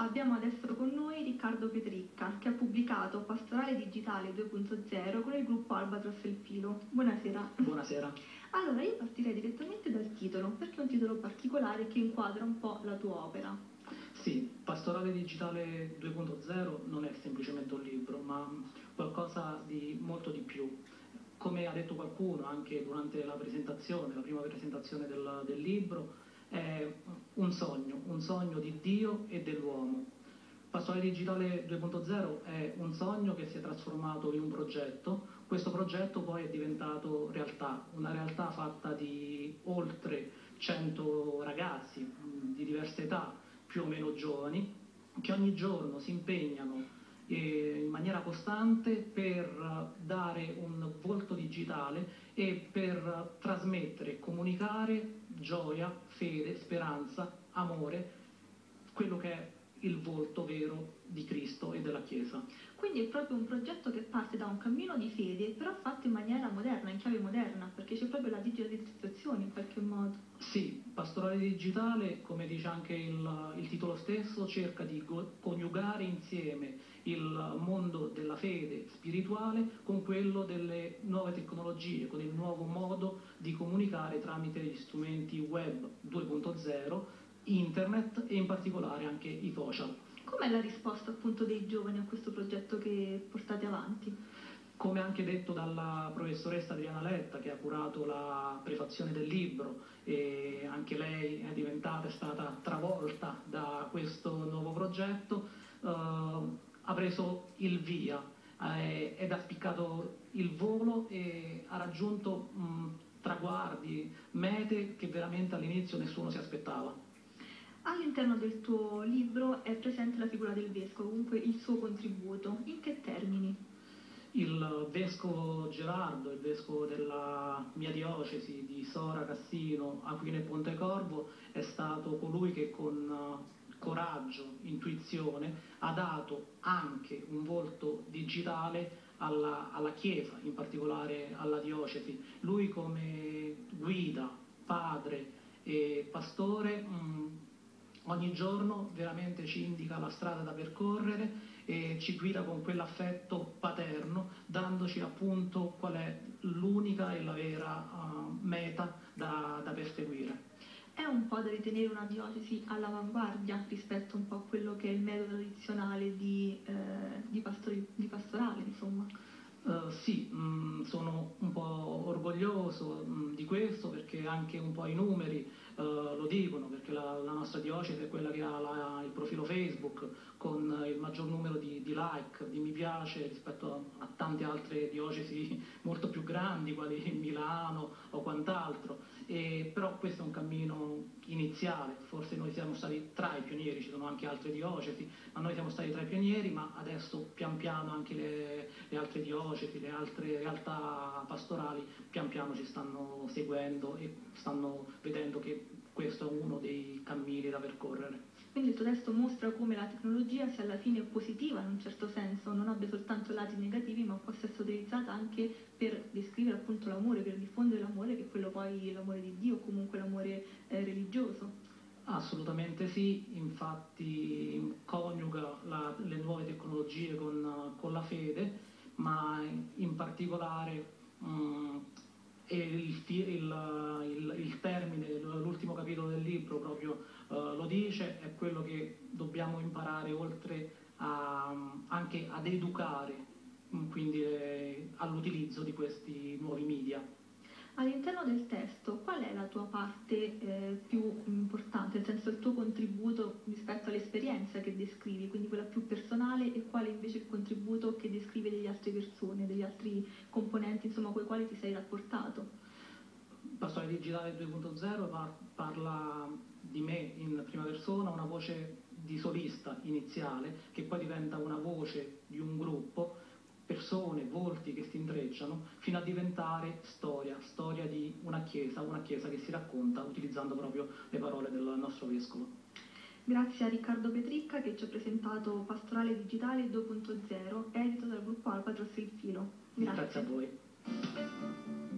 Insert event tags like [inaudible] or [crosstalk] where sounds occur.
Abbiamo adesso con noi Riccardo Petricca che ha pubblicato Pastorale Digitale 2.0 con il gruppo Albatros il Filo. Buonasera. Buonasera. Allora io partirei direttamente dal titolo, perché è un titolo particolare che inquadra un po' la tua opera. Sì, Pastorale Digitale 2.0 non è semplicemente un libro, ma qualcosa di molto di più. Come ha detto qualcuno anche durante la presentazione, la prima presentazione del, del libro, è un sogno, un sogno di Dio e dell'uomo. Pastorale Digitale 2.0 è un sogno che si è trasformato in un progetto, questo progetto poi è diventato realtà, una realtà fatta di oltre 100 ragazzi di diverse età, più o meno giovani, che ogni giorno si impegnano in maniera costante per dare un volto digitale e per trasmettere comunicare gioia, fede, speranza, amore, quello che è il volto vero di Cristo e della Chiesa. Quindi è proprio un progetto che parte da un cammino di fede, però fatto in maniera moderna, in chiave moderna, perché c'è proprio la digitalizzazione in qualche modo. Sì, Pastorale Digitale, come dice anche il, il titolo stesso, cerca di coniugare insieme il mondo della fede spirituale con quello delle nuove tecnologie, con il nuovo modo di comunicare tramite gli strumenti web 2.0, internet e in particolare anche i social. Com'è la risposta appunto dei giovani a questo progetto che portate avanti? Come anche detto dalla professoressa Adriana Letta che ha curato la prefazione del libro e anche lei è diventata, è stata travolta da questo nuovo progetto, eh, ha preso il via eh, ed ha spiccato il volo e ha raggiunto mh, traguardi, mete che veramente all'inizio nessuno si aspettava. All'interno del tuo libro è presente la figura del vescovo, comunque il suo contributo. In che termini? Il vescovo Gerardo, il vescovo della mia diocesi di Sora, Cassino, Aquino e Pontecorvo, è stato colui che con eh, coraggio, intuizione, ha dato anche un volto digitale alla, alla Chiesa, in particolare alla diocesi. Lui come guida, padre e pastore mh, mm, ogni giorno veramente ci indica la strada da percorrere e ci guida con quell'affetto paterno, dandoci appunto qual è l'unica e la vera uh, meta da, da, perseguire. È un po' da ritenere una diocesi all'avanguardia rispetto un po' a quello che è il metodo tradizionale di, eh, di, pastori, di pastorale, insomma. Uh, sì, mh, mm, sono un po' orgoglioso mh, mm, di questo perché anche un po' i numeri uh, lo dicono, perché la, la, nostra diocesi è quella che ha la, il profilo Facebook con il maggior numero di, di like, di mi piace rispetto a, a, tante altre diocesi [laughs] molto più grandi, quali Milano o quant'altro. E, però questo è un cammino iniziale, forse noi siamo stati tra i pionieri, ci sono anche altre diocesi, ma noi siamo stati tra i pionieri, ma adesso pian piano anche le, le altre diocesi, le altre realtà pastorali pian piano ci stanno seguendo e stanno vedendo che questo è uno dei cammini da percorrere. Quindi il tuo testo mostra come la tecnologia sia alla fine positiva in un certo senso, non abbia soltanto lati negativi, ma possa essere utilizzata anche per descrivere appunto l'amore, per diffondere l'amore, che è quello poi l'amore di Dio o comunque l'amore eh, religioso. Assolutamente sì, infatti coniuga la, le nuove tecnologie con, con, la fede, ma in particolare mh, il, il, il, il, termine, l'ultimo capitolo del libro proprio uh, lo dice, è quello che dobbiamo imparare oltre a, anche ad educare, quindi eh, all'utilizzo di questi nuovi media. All'interno del testo, qual è la tua parte eh, più importante, nel senso il tuo contributo rispetto all'esperienza che descrivi, quindi quella più personale e quale invece il contributo che descrive delle altre persone, degli altri componenti, insomma, con i quali ti sei rapportato? Pastore Digitale 2.0 parla di me in prima persona, una voce di solista iniziale, che poi diventa una voce di un gruppo persone, volti che si intrecciano, fino a diventare storia, storia di una chiesa, una chiesa che si racconta utilizzando proprio le parole del nostro vescovo. Grazie a Riccardo Petricca che ci ha presentato Pastorale Digitale 2.0, edito dal gruppo Albatros Il Filo. Grazie, Grazie a voi.